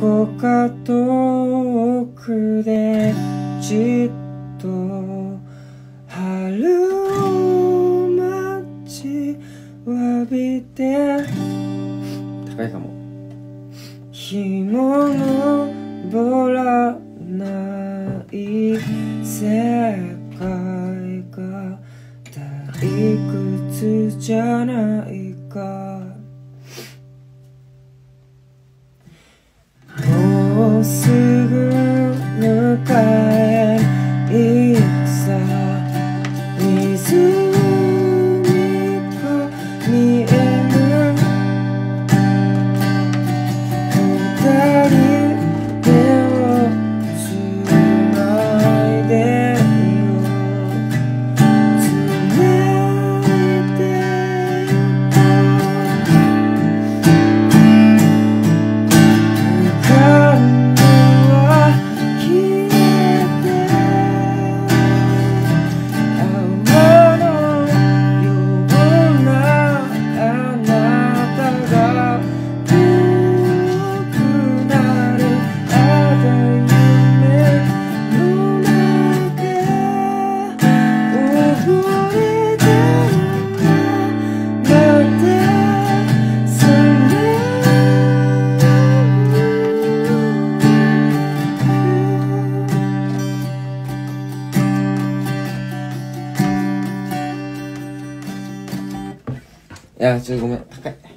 こか遠くでじっと春を待ちわびて高いかも。日も昇らない世界が退屈じゃないかもうすぐ迎え行くさ湖が見えいや、ちょっとごめん、高い。